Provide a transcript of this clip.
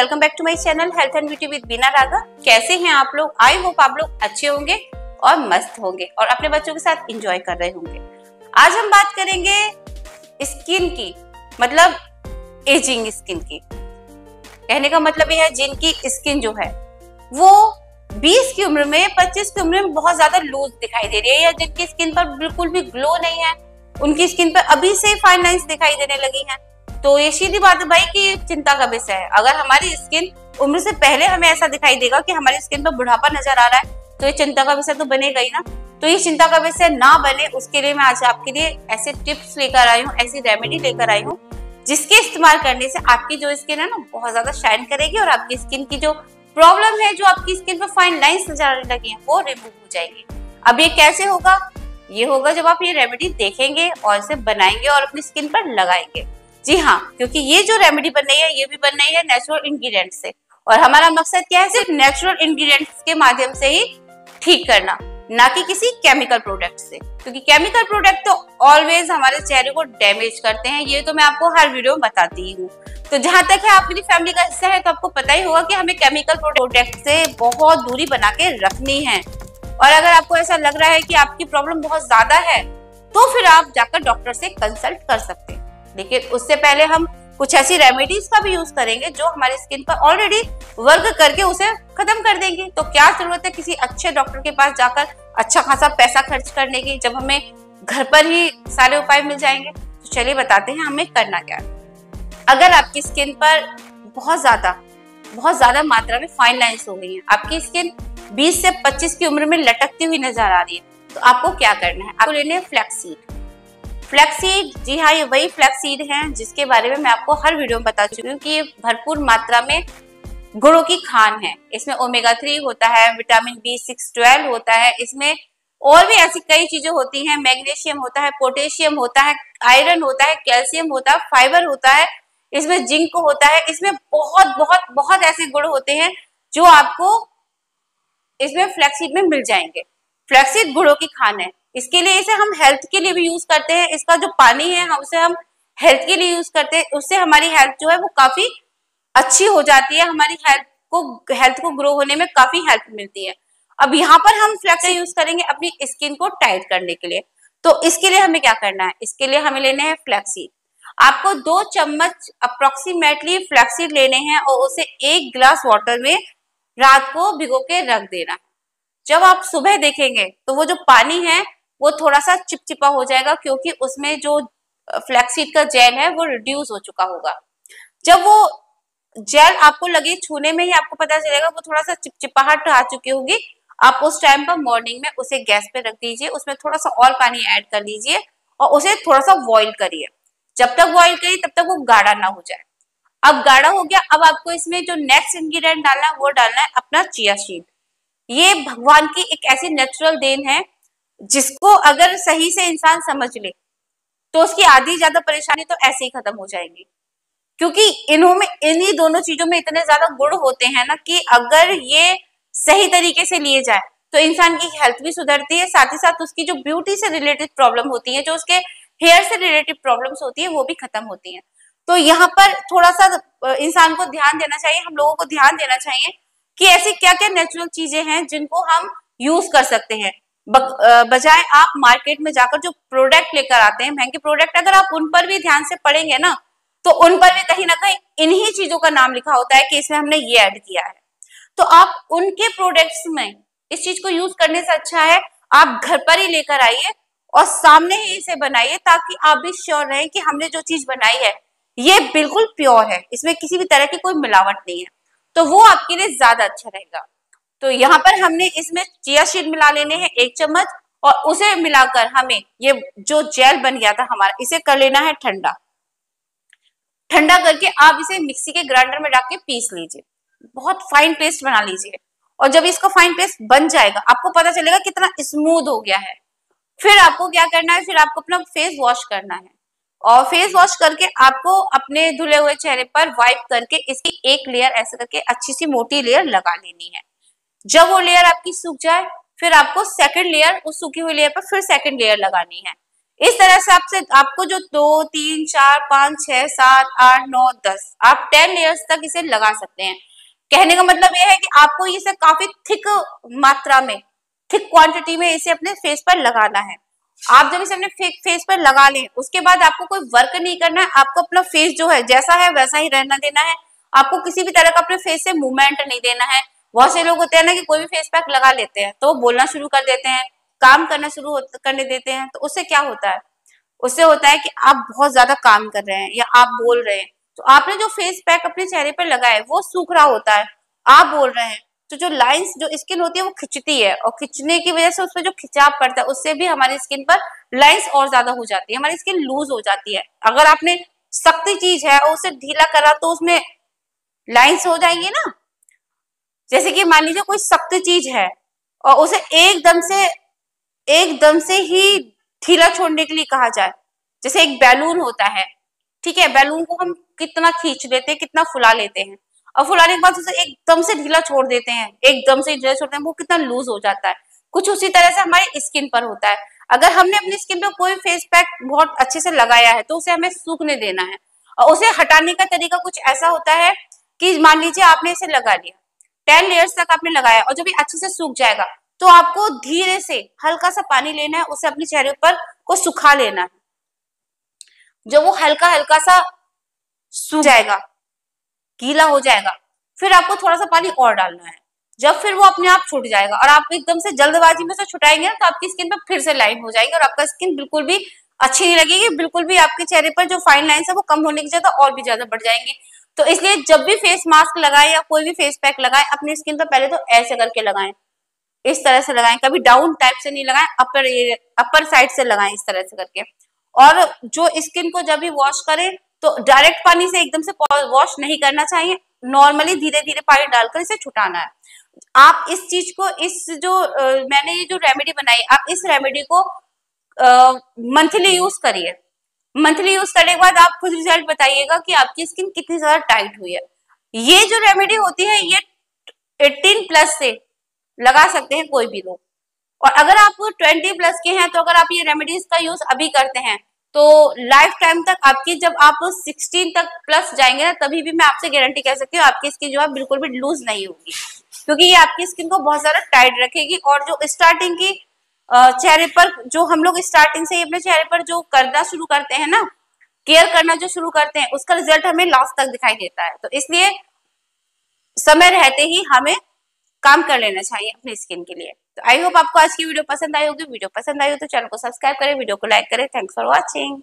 Welcome back to my channel health and beauty with Bina Raga कैसे हैं आप लोग? आई होप आप लोग अच्छे होंगे और मस्त होंगे और अपने बच्चों के साथ एंजॉय कर रहे होंगे। आज हम बात करेंगे स्किन की मतलब एजिंग स्किन की। कहने का मतलब यह है जिनकी स्किन जो है, वो 20 की उम्र में 25 की उम्र में बहुत ज़्यादा लूज दिखाई दे रही है या जिनकी स्किन पर बिल्कुल भी ग्लो नहीं है, उनकी स्किन पर अभी से फाइन लाइन्स दिखाई देने लगी हैं। तो ये सीधी बात है भाई कि चिंता का विषय है। अगर हमारी स्किन उम्र से पहले हमें ऐसा दिखाई देगा कि हमारी स्किन पर बुढ़ापा नज़र आ रहा है तो ये चिंता का विषय तो बनेगा ही ना। तो ये चिंता का विषय ना बने, उसके लिए मैं आज आपके लिए ऐसे टिप्स लेकर आई हूँ, ऐसी रेमेडी लेकर आई हूँ, जिसके इस्तेमाल करने से आपकी जो स्किन है ना, बहुत ज़्यादा शाइन करेगी और आपकी स्किन की जो प्रॉब्लम है, जो आपकी स्किन पर फाइन लाइन्स नज़र आने लगी है वो रिमूव हो जाएगी। अब ये कैसे होगा? ये होगा जब आप ये रेमेडी देखेंगे और इसे बनाएँगे और अपनी स्किन पर लगाएँगे। जी हाँ क्योंकि ये जो रेमेडी बन रही है, ये भी बन रही है नेचुरल इंग्रेडिएंट से। और हमारा मकसद क्या है, सिर्फ़ नेचुरल इंग्रेडिएंट्स के माध्यम से ही ठीक करना, ना कि किसी केमिकल प्रोडक्ट से। क्योंकि केमिकल प्रोडक्ट तो ऑलवेज हमारे चेहरे को डैमेज करते हैं, ये तो मैं आपको हर वीडियो में बताती हूँ। तो जहाँ तक है, आप मेरी फैमिली का हिस्सा है तो आपको पता ही होगा कि हमें केमिकल प्रोडक्ट से बहुत दूरी बना के रखनी है। और अगर आपको ऐसा लग रहा है कि आपकी प्रॉब्लम बहुत ज़्यादा है तो फिर आप जाकर डॉक्टर से कंसल्ट कर सकते हैं। लेकिन उससे पहले हम कुछ ऐसी रेमेडीज का भी यूज़ करेंगे जो हमारी स्किन पर ऑलरेडी वर्क करके उसे खत्म कर देंगे। तो क्या ज़रूरत है किसी अच्छे डॉक्टर के पास जाकर अच्छा खासा पैसा खर्च करने की, जब हमें घर पर ही सारे उपाय मिल जाएँगे? तो चलिए बताते हैं हमें करना क्या है। अगर आपकी स्किन पर बहुत ज़्यादा बहुत ज़्यादा मात्रा में फाइन लाइन्स हो गई है, आपकी स्किन 20 से 25 की उम्र में लटकती हुई नज़र आ रही है तो आपको क्या करना है? आपको लेने फ्लैक्सीड फ्लैक्सीड जी हाँ ये वही फ्लैक्सीड है, जिसके बारे में मैं आपको हर वीडियो में बता चुकी हूँ कि ये भरपूर मात्रा में गुड़ों की खान है। इसमें ओमेगा थ्री होता है विटामिन बी सिक्स ट्वेल्व होता है, इसमें और भी ऐसी कई चीज़ें होती हैं। मैग्नीशियम होता है पोटेशियम होता है आयरन होता है कैल्शियम होता है फाइबर होता है, इसमें जिंक होता है। इसमें बहुत बहुत बहुत ऐसे गुण होते हैं जो आपको इसमें फ्लैक्सीड में मिल जाएँगे। फ्लैक्सीड गुड़ों की खान है। इसके लिए इसे हम हेल्थ के लिए भी यूज़ करते हैं। इसका जो पानी है हम उसे हम हेल्थ के लिए यूज़ करते हैं। उससे हमारी हेल्थ जो है वो काफ़ी अच्छी हो जाती है। हमारी हेल्थ को हेल्थ को ग्रो होने में काफ़ी हेल्प मिलती है। अब यहाँ पर हम फ्लैक्स यूज़ करेंगे अपनी स्किन को टाइट करने के लिए। तो इसके लिए हमें क्या करना है? इसके लिए हमें लेने हैं फ्लैक्सीड आपको दो चम्मच अप्रोक्सीमेटली फ्लैक्सीड लेने हैं और उसे एक ग्लास वाटर में रात को भिगो के रख देना। जब आप सुबह देखेंगे तो वो जो पानी है वो थोड़ा सा चिपचिपा हो जाएगा क्योंकि उसमें जो फ्लैक्सीड का जेल है, वो रिड्यूस हो चुका होगा। जब वो जेल आपको लगे छूने में ही आपको पता चलेगा, वो थोड़ा सा चिपचिपाहट आ चुकी होगी, आप उस टाइम पर मॉर्निंग में उसे गैस पे रख दीजिए, उसमें थोड़ा सा और पानी ऐड कर लीजिए और उसे थोड़ा सा बॉइल करिए। जब तक बॉइल करिए, तब तक वो गाढ़ा ना हो जाए। अब गाढ़ा हो गया, अब आपको इसमें जो नेक्स्ट इंग्रेडिएंट डालना है, वो डालना है अपना चिया सीड ये भगवान की एक ऐसी नेचुरल देन है जिसको अगर सही से इंसान समझ ले तो उसकी आधी ज़्यादा परेशानी तो ऐसे ही खत्म हो जाएगी। क्योंकि इन्हों में इन्हीं दोनों चीज़ों में इतने ज़्यादा गुण होते हैं ना कि अगर ये सही तरीके से लिए जाए तो इंसान की हेल्थ भी सुधरती है, साथ ही साथ उसकी जो ब्यूटी से रिलेटेड प्रॉब्लम होती है, जो उसके हेयर से रिलेटेड प्रॉब्लम्स होती है, वो भी खत्म होती है। तो यहाँ पर थोड़ा सा इंसान को ध्यान देना चाहिए, हम लोगों को ध्यान देना चाहिए कि ऐसी क्या क्या नेचुरल चीज़ें हैं जिनको हम यूज़ कर सकते हैं। बजाय आप मार्केट में जाकर जो प्रोडक्ट लेकर आते हैं, महँगे प्रोडक्ट, अगर आप उन पर भी ध्यान से पढ़ेंगे ना तो उन पर भी कहीं ना कहीं इन्हीं चीज़ों का नाम लिखा होता है कि इसमें हमने ये ऐड किया है। तो आप उनके प्रोडक्ट्स में इस चीज़ को यूज़ करने से अच्छा है, आप घर पर ही लेकर आइए और सामने ही इसे बनाइए ताकि आप भी श्योर रहें कि हमने जो चीज़ बनाई है, ये बिल्कुल प्योर है, इसमें किसी भी तरह की कोई मिलावट नहीं है। तो वो आपके लिए ज़्यादा अच्छा रहेगा। तो यहाँ पर हमने इसमें चिया सीड मिला लेने हैं एक चम्मच और उसे मिलाकर हमें ये जो जेल बन गया था हमारा, इसे कर लेना है ठंडा। ठंडा करके आप इसे मिक्सी के ग्राइंडर में डाल के पीस लीजिए। बहुत फाइन पेस्ट बना लीजिए। और जब इसका फाइन पेस्ट बन जाएगा, आपको पता चलेगा कितना स्मूथ हो गया है। फिर आपको क्या करना है, फिर आपको अपना फेस वॉश करना है। और फेस वॉश करके आपको अपने धुले हुए चेहरे पर वाइप करके इसकी एक लेयर ऐसे करके अच्छी सी मोटी लेयर लगा लेनी है। जब वो लेयर आपकी सूख जाए, फिर आपको सेकंड लेयर उस सूखी हुई लेयर पर फिर सेकंड लेयर लगानी है। इस तरह से आपसे, आपको जो दो, तीन, चार, पाँच, छह, सात, आठ, नौ, दस, आप टेन लेयर्स तक इसे लगा सकते हैं। कहने का मतलब यह है कि आपको इसे काफ़ी थिक मात्रा में थिक क्वांटिटी में इसे अपने फेस पर लगाना है। आप जब इसे अपने फेस पर लगा लें, उसके बाद आपको कोई वर्क नहीं करना है, आपको अपना फेस जो है, जैसा है वैसा ही रहना देना है। आपको किसी भी तरह का अपने फेस से मूवमेंट नहीं देना है। बहुत से लोग होते हैं ना कि कोई भी फेस पैक लगा लेते हैं तो वो बोलना शुरू कर देते हैं, काम करना शुरू करने देते हैं तो उससे क्या होता है? उससे होता है कि आप बहुत ज़्यादा काम कर रहे हैं या आप बोल रहे हैं तो आपने जो फेस पैक अपने चेहरे पर लगाया है, वो सूख रहा होता है, आप बोल रहे हैं तो जो लाइंस जो स्किन होती है, वो खिंचती है, और खिंचने की वजह से उसमें जो खिंचाव पड़ता है, उससे भी हमारी स्किन पर लाइंस और ज़्यादा हो जाती है, हमारी स्किन लूज हो जाती है। अगर आपने सख्ती चीज़ है और उसे ढीला करा तो उसमें लाइंस हो जाएँगे ना जैसे कि मान लीजिए कोई सख्त चीज़ है और उसे एकदम से एकदम से ही ढीला छोड़ने के लिए कहा जाए। जैसे एक बैलून होता है, ठीक है, बैलून को हम कितना खींच लेते हैं, कितना फुला लेते हैं और फुलाने के बाद उसे एकदम से ढीला छोड़ देते हैं, एकदम से ढीला छोड़ते हैं, वो कितना लूज हो जाता है। कुछ उसी तरह से हमारे स्किन पर होता है। अगर हमने अपनी स्किन पर कोई फेस पैक बहुत अच्छे से लगाया है तो उसे हमें सूखने देना है और उसे हटाने का तरीका कुछ ऐसा होता है कि मान लीजिए आपने इसे लगा लिया टेन लेयर्स तक आपने लगाया और जब ये अच्छे से सूख जाएगा तो आपको धीरे से हल्का सा पानी लेना है, उसे अपने चेहरे पर को सुखा लेना है। जब वो हल्का हल्का सा सूख जाएगा, गीला हो जाएगा, फिर आपको थोड़ा सा पानी और डालना है। जब फिर वो अपने आप छूट जाएगा और आप एकदम से जल्दबाजी में से छुटाएँगे ना तो आपकी स्किन पर फिर से लाइन हो जाएगी और आपका स्किन बिल्कुल भी अच्छी नहीं लगेगी, बिल्कुल भी आपके चेहरे पर जो फाइन लाइन है वो कम होने की जगह और भी ज़्यादा बढ़ जाएँगे। तो इसलिए जब भी फेस मास्क लगाए या कोई भी फेस पैक लगाए, अपनी स्किन पर पहले तो ऐसे करके लगाएँ। इस तरह से लगाएँ, कभी डाउन टाइप से नहीं लगाएँ अपर अपर साइड से लगाएँ इस तरह से करके। और जो स्किन को जब भी वॉश करें तो डायरेक्ट पानी से एकदम से वॉश नहीं करना चाहिए। नॉर्मली धीरे धीरे पानी डालकर इसे छुटाना है। आप इस चीज़ को, इस जो मैंने ये जो रेमेडी बनाई, आप इस रेमेडी को मंथली यूज़ करिए। मंथली यूज़ करने के बाद आप खुद रिज़ल्ट बताइएगा कि आपकी स्किन कितनी ज़्यादा टाइट हुई है। ये जो रेमेडी होती है, ये 18 प्लस से लगा सकते हैं कोई भी लोग। और अगर आप 20 प्लस के हैं तो अगर आप ये रेमेडीज का यूज़ अभी करते हैं तो लाइफ टाइम तक आपकी जब आप 16 तक प्लस जाएँगे ना, तभी भी मैं आपसे गारंटी कह सकती हूँ, आपकी स्किन जो है बिल्कुल भी लूज नहीं होगी। क्योंकि ये आपकी स्किन को बहुत ज़्यादा टाइट रखेगी और जो स्टार्टिंग की चेहरे पर जो हम लोग स्टार्टिंग से ही अपने चेहरे पर जो करना शुरू करते हैं ना केयर करना जो शुरू करते हैं, उसका रिज़ल्ट हमें लास्ट तक दिखाई देता है। तो इसलिए समय रहते ही हमें काम कर लेना चाहिए अपने स्किन के लिए। तो आई होप आपको आज की वीडियो पसंद आई होगी। वीडियो पसंद आई हो तो चैनल को सब्सक्राइब करें वीडियो को लाइक करें। Thanks for watching